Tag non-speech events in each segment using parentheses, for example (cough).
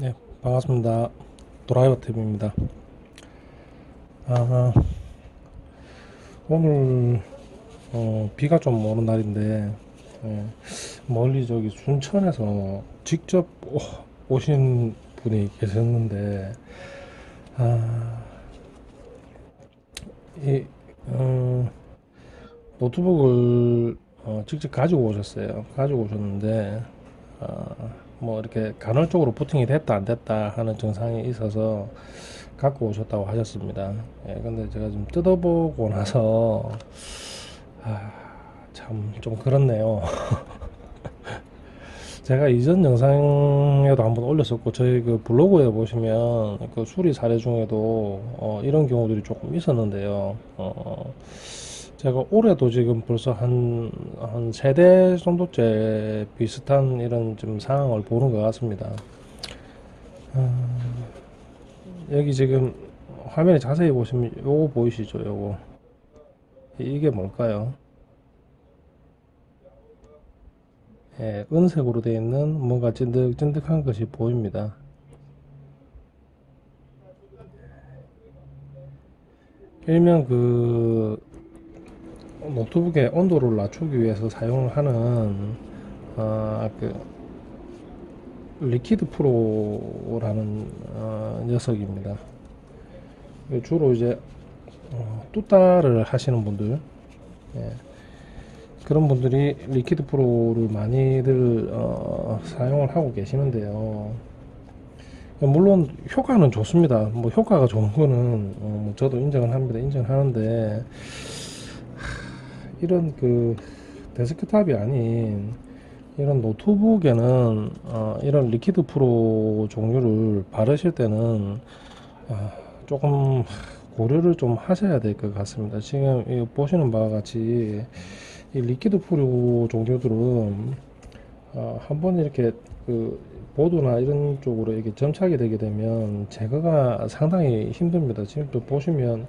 네, 반갑습니다. 드라이버 TV입니다. 아, 오늘 어, 비가 좀 오는 날인데 예, 멀리 저기 순천에서 직접 오, 신 분이 계셨는데 아, 이 어, 노트북을 어, 직접 가지고 오셨어요. 가지고 오셨는데 어, 뭐 이렇게 간헐적으로 부팅이 됐다 안 됐다 하는 증상이 있어서 갖고 오셨다고 하셨습니다. 예, 근데 제가 좀 뜯어보고 나서 아, 참 좀 그렇네요. (laughs) 제가 이전 영상에도 한번 올렸었고 저희 그 블로그에 보시면 그 수리 사례 중에도 어, 이런 경우들이 조금 있었는데요. 어, 제가 올해도 지금 벌써 한, 한 세 대 정도째 비슷한 이런 좀 상황을 보는 것 같습니다. 어, 여기 지금 화면에 자세히 보시면 요거 보이시죠? 요거. 이게 뭘까요? 예, 은색으로 되어 있는 뭔가 찐득찐득한 것이 보입니다. 일명 그 노트북의 온도를 낮추기 위해서 사용을 하는 어, 그 Liquid Pro라는 어, 녀석입니다. 주로 이제 어, 뚜따를 하시는 분들 예, 그런 분들이 Liquid Pro를 많이들 어, 사용을 하고 계시는데요. 물론 효과는 좋습니다. 뭐 효과가 좋은 거는 어, 뭐 저도 인정을 합니다. 인정하는데 이런 그 데스크탑이 아닌 이런 노트북에는 어, 이런 Liquid Pro 종류를 바르실 때는 어, 조금 고려를 좀 하셔야 될 것 같습니다. 지금 보시는 바와 같이 이 Liquid Pro 종류들은 어, 한번 이렇게 그 보드나 이런 쪽으로 이렇게 점착이 되게 되면 제거가 상당히 힘듭니다. 지금 또 보시면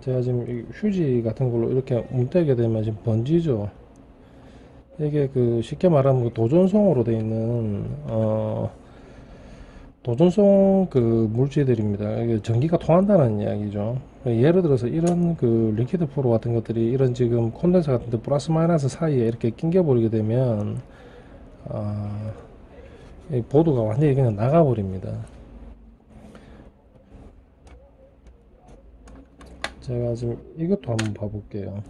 제가 지금 휴지 같은 걸로 이렇게 문대게 되면 지금 번지죠. 이게 그 쉽게 말하면 그 도전성으로 되어 있는 어 도전성 그 물질들입니다. 이게 전기가 통한다는 이야기죠. 예를 들어서 이런 그 Liquid Pro 같은 것들이 이런 지금 콘덴서 같은 데 플러스 마이너스 사이에 이렇게 낑겨 버리게 되면 어, 보드가 완전히 그냥 나가 버립니다. 제가 지금 이것도 한번 봐볼게요.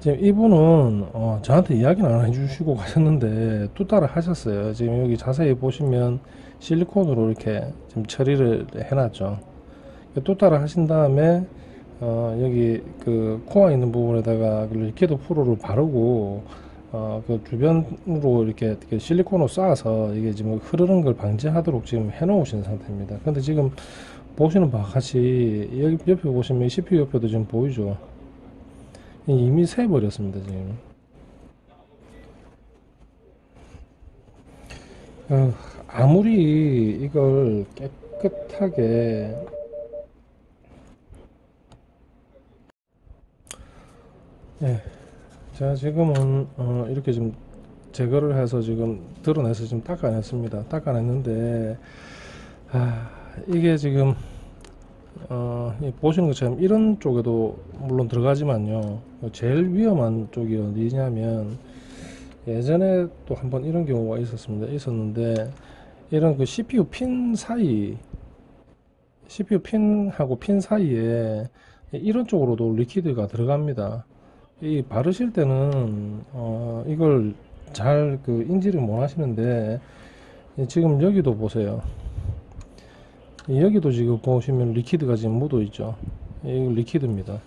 지금 이분은 어, 저한테 이야기는 안 해주시고 가셨는데 뚜따를 하셨어요. 지금 여기 자세히 보시면 실리콘으로 이렇게 지금 처리를 해놨죠. 뚜따를 하신 다음에 어, 여기 그 코어 있는 부분에다가 그 Liquid Pro를 바르고 어, 그 주변으로 이렇게, 이렇게 실리콘으로 쌓아서 이게 지금 흐르는 걸 방지하도록 지금 해 놓으신 상태입니다. 근데 지금 보시는 바와 같이 여기 옆에 보시면 CPU 옆에도 지금 보이죠? 이미 새 버렸습니다 지금. 어, 아무리 이걸 깨끗하게 네, 자 지금은 어, 이렇게 좀 제거를 해서 지금 드러내서 지금 닦아냈습니다. 닦아냈는데 아, 이게 지금 어, 보시는 것처럼 이런 쪽에도 물론 들어가지만요. 제일 위험한 쪽이 어디냐면 예전에 또 한번 이런 경우가 있었습니다. 있었는데 이런 그 CPU 핀 사이 CPU 핀하고 핀 사이에 이런 쪽으로도 리퀴드가 들어갑니다. 이 바르실 때는 어, 이걸 잘 그 인지를 못 하시는데 지금 여기도 보세요 여기도 지금 보시면 리퀴드가 지금 묻어 있죠. 이 리퀴드입니다.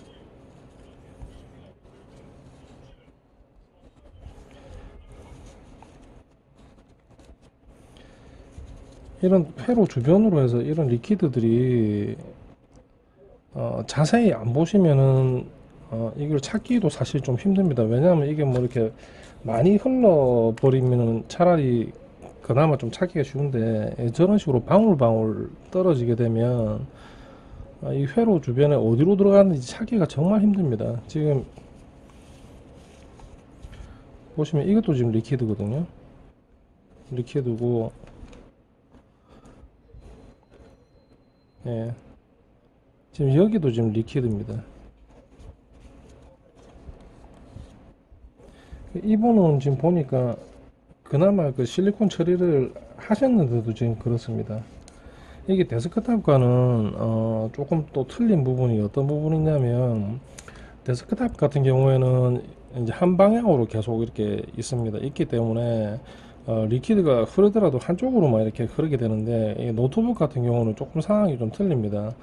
이런 회로 주변으로 해서 이런 리퀴드들이 어, 자세히 안 보시면은 어, 이걸 찾기도 사실 좀 힘듭니다. 왜냐하면 이게 뭐 이렇게 많이 흘러 버리면은 차라리 그나마 좀 찾기가 쉬운데 예, 저런 식으로 방울방울 떨어지게 되면 아, 이 회로 주변에 어디로 들어갔는지 찾기가 정말 힘듭니다 지금 보시면 이것도 지금 리퀴드거든요 리퀴드고 예. 지금 여기도 지금 liquid입니다. 이분은 지금 보니까 그나마 그 실리콘 처리를 하셨는데도 지금 그렇습니다. 이게 데스크탑과는 어 조금 또 틀린 부분이 어떤 부분이냐면 데스크탑 같은 경우에는 이제 한 방향으로 계속 이렇게 있습니다. 있기 때문에 어 liquid가 흐르더라도 한쪽으로만 이렇게 흐르게 되는데 이 노트북 같은 경우는 조금 상황이 좀 틀립니다.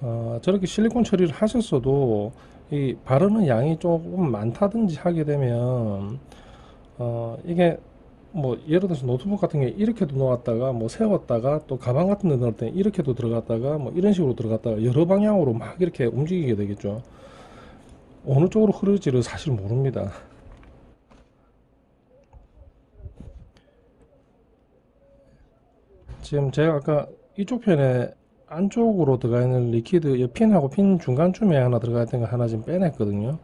어 저렇게 실리콘 처리를 하셨어도 이 바르는 양이 조금 많다든지 하게 되면 어 이게 뭐 예를 들어서 노트북 같은 게 이렇게도 놓았다가 뭐 세웠다가 또 가방 같은 데 넣을 때 이렇게도 들어갔다가 뭐 이런 식으로 들어갔다가 여러 방향으로 막 이렇게 움직이게 되겠죠. 어느 쪽으로 흐를지를 사실 모릅니다. 지금 제가 아까 이쪽 편에 안쪽으로 들어가 있는 liquid 옆 핀하고 핀 중간쯤에 하나 들어가 있던 거 하나 지금 빼냈거든요.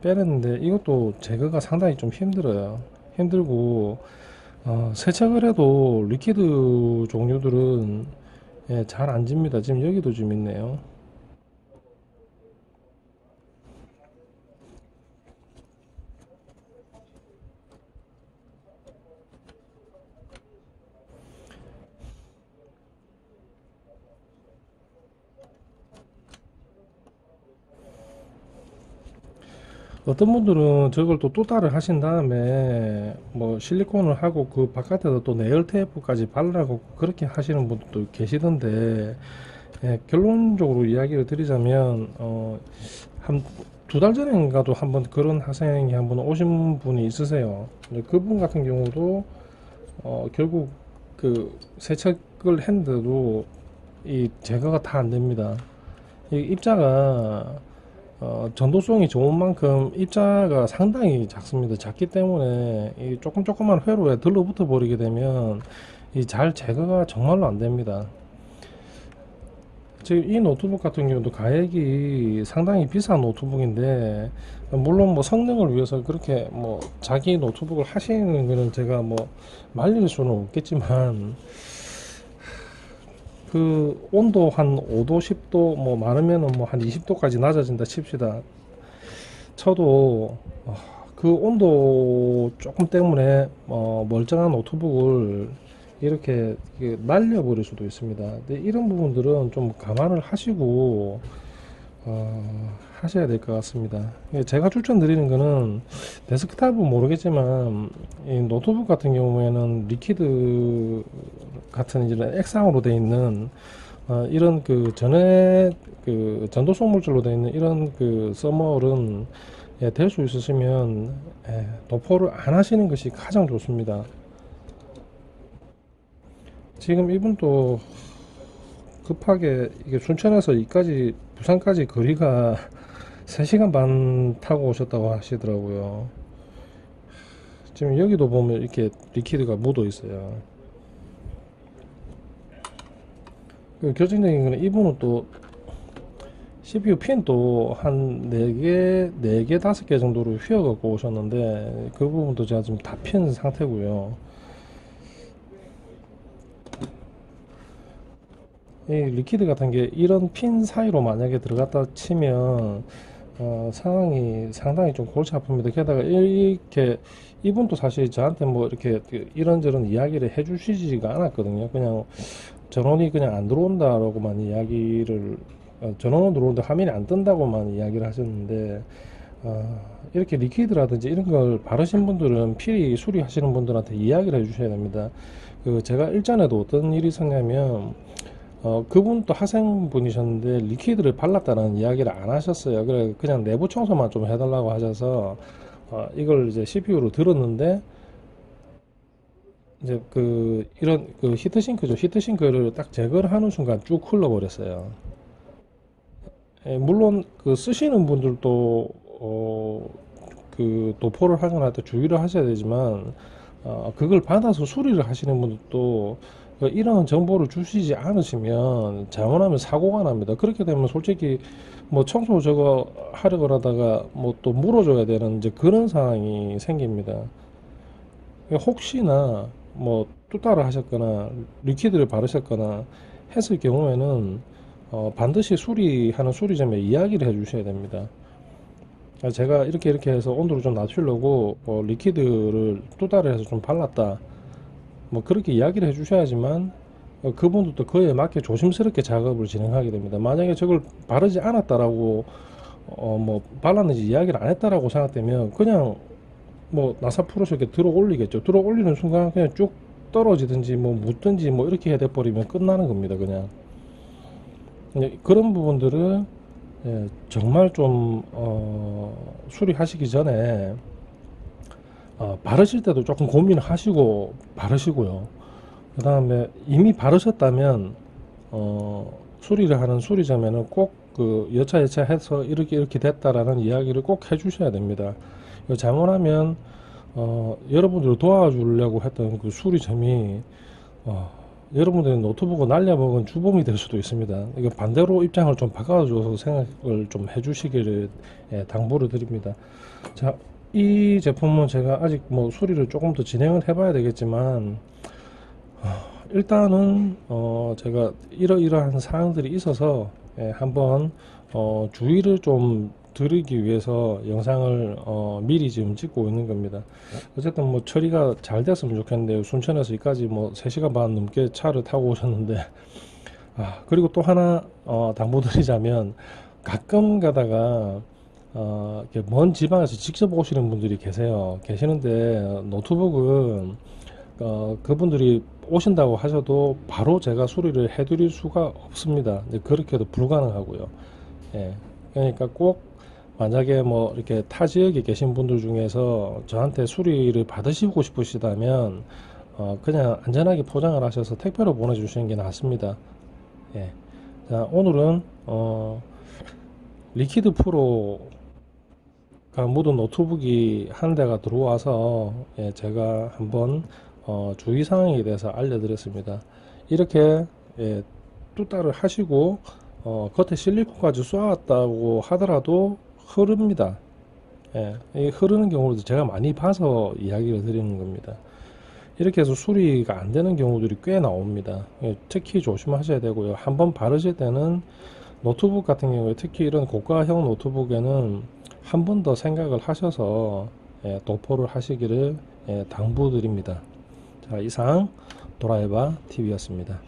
빼냈는데 이것도 제거가 상당히 좀 힘들어요. 힘들고 어, 세척을 해도 liquid 종류들은 예, 잘 안 집니다. 지금 여기도 좀 있네요. 어떤 분들은 저걸 또 또다를 하신 다음에 뭐 실리콘을 하고 그 바깥에다 또 네일 테이프까지 발라고 그렇게 하시는 분들도 계시던데 예, 결론적으로 이야기를 드리자면 어, 한 두 달 전인가도 한번 그런 학생이 한번 오신 분이 있으세요. 그분 같은 경우도 어, 결국 그 세척을 했는데도 이 제거가 다 안 됩니다. 이 입자가 어, 전도성이 좋은 만큼 입자가 상당히 작습니다. 작기 때문에 이 조금 조그만 회로에 들러붙어 버리게 되면 이 잘 제거가 정말로 안 됩니다. 지금 이 노트북 같은 경우도 가액이 상당히 비싼 노트북인데 물론 뭐 성능을 위해서 그렇게 뭐 자기 노트북을 하시는 거는 제가 뭐 말릴 수는 없겠지만 그 온도 한 5도, 10도 뭐 많으면은 뭐 한 20도까지 낮아진다 칩시다. 쳐도 어, 그 온도 조금 때문에 어, 멀쩡한 노트북을 이렇게 날려버릴 수도 있습니다. 근데 이런 부분들은 좀 감안을 하시고 어, 하셔야 될 것 같습니다. 예, 제가 추천드리는 거는 데스크탑은 모르겠지만 이 노트북 같은 경우에는 liquid 같은 이런 액상으로 되어 있는 어, 이런 그 전에 그 전도성 물질로 되어 있는 이런 그 써멀은 예, 될 수 있으시면 예, 도포를 안 하시는 것이 가장 좋습니다. 지금 이분도 급하게 이게 순천에서 이까지 부산까지 거리가 3시간 반 타고 오셨다고 하시더라고요. 지금 여기도 보면 이렇게 liquid가 묻어 있어요. 그 결정적인 거는 이분은 또 CPU 핀도 한 4개, 4개, 5개 정도로 휘어갖고 오셨는데 그 부분도 제가 지금 다 핀 상태고요. 이 liquid 같은 게 이런 핀 사이로 만약에 들어갔다 치면 어, 상황이 상당히 좀 골치 아픕니다. 게다가 이렇게 이분도 사실 저한테 뭐 이렇게 이런저런 이야기를 해주시지가 않았거든요. 그냥 전원이 그냥 안 들어온다라고만 이야기를 어, 전원은 들어오는데 화면이 안 뜬다고만 이야기를 하셨는데 어, 이렇게 리퀴드라든지 이런 걸 바르신 분들은 필히 수리하시는 분들한테 이야기를 해주셔야 됩니다. 그 제가 일전에도 어떤 일이 있었냐면 어, 그분도 학생분이셨는데 리퀴드를 발랐다는 이야기를 안 하셨어요. 그래 그냥 내부 청소만 좀 해달라고 하셔서 어, 이걸 이제 CPU로 들었는데 이제 그 이런 그 히트싱크죠. 히트싱크를 딱 제거를 하는 순간 쭉 흘러버렸어요. 예, 물론 그 쓰시는 분들도 어, 그 도포를 하거나 주의를 하셔야 되지만 어, 그걸 받아서 수리를 하시는 분들도 그 이런 정보를 주시지 않으시면 잘못하면 사고가 납니다. 그렇게 되면 솔직히 뭐 청소 저거 하려고 하다가 뭐 또 물어줘야 되는 이제 그런 상황이 생깁니다. 혹시나 뭐 뚜따를 하셨거나 리퀴드를 바르셨거나 했을 경우에는 어, 반드시 수리하는 수리점에 이야기를 해 주셔야 됩니다. 아, 제가 이렇게 이렇게 해서 온도를 좀 낮추려고 뭐 리퀴드를 뚜다를 해서 좀 발랐다. 뭐 그렇게 이야기를 해 주셔야지만 어, 그분도 또 그에 맞게 조심스럽게 작업을 진행하게 됩니다. 만약에 저걸 바르지 않았다라고 어 뭐 발랐는지 이야기를 안 했다라고 생각되면 그냥 뭐 나사 프로서 이렇게 들어 올리겠죠. 들어 올리는 순간 그냥 쭉 떨어지든지 뭐 묻든지 뭐 이렇게 해야 돼 버리면 끝나는 겁니다. 그냥 예, 그런 부분들을 예, 정말 좀 어, 수리하시기 전에 어, 바르실 때도 조금 고민하시고 바르시고요. 그 다음에 이미 바르셨다면 어, 수리를 하는 수리점에는 꼭 그 여차 여차 해서 이렇게 이렇게 됐다라는 이야기를 꼭 해주셔야 됩니다. 잘못하면 어, 여러분들을 도와주려고 했던 그 수리점이 어, 여러분들의 노트북을 날려먹은 주범이 될 수도 있습니다. 이거 반대로 입장을 좀 바꿔줘서 생각을 좀 해주시기를 예, 당부를 드립니다. 자, 이 제품은 제가 아직 뭐 수리를 조금 더 진행을 해 봐야 되겠지만 어, 일단은 어, 제가 이러이러한 사항들이 있어서 예, 한번 어, 주의를 좀 드리기 위해서 영상을 어, 미리 지금 찍고 있는 겁니다. 어쨌든 뭐 처리가 잘 됐으면 좋겠는데요. 순천에서 여기까지 뭐 3시간 반 넘게 차를 타고 오셨는데 아, 그리고 또 하나 어, 당부드리자면 가끔 가다가 어, 먼 지방에서 직접 오시는 분들이 계세요. 계시는데 노트북은 어, 그분들이 오신다고 하셔도 바로 제가 수리를 해드릴 수가 없습니다. 이제 그렇게 해도 불가능하고요. 예. 그러니까 꼭 만약에 뭐 이렇게 타 지역에 계신 분들 중에서 저한테 수리를 받으시고 싶으시다면 어, 그냥 안전하게 포장을 하셔서 택배로 보내주시는 게 낫습니다. 예. 자, 오늘은 어, Liquid Pro가 묻은 노트북이 한 대가 들어와서 예, 제가 한번 어, 주의사항에 대해서 알려드렸습니다. 이렇게 예, 뚜따를 하시고 어, 겉에 실리콘까지 쏘았다고 하더라도 흐릅니다. 예, 이 흐르는 경우도 제가 많이 봐서 이야기를 드리는 겁니다. 이렇게 해서 수리가 안 되는 경우들이 꽤 나옵니다. 예, 특히 조심하셔야 되고요. 한번 바르실 때는 노트북 같은 경우에 특히 이런 고가형 노트북에는 한 번 더 생각을 하셔서 예, 도포를 하시기를 예, 당부드립니다. 자, 이상 도라에바 TV였습니다.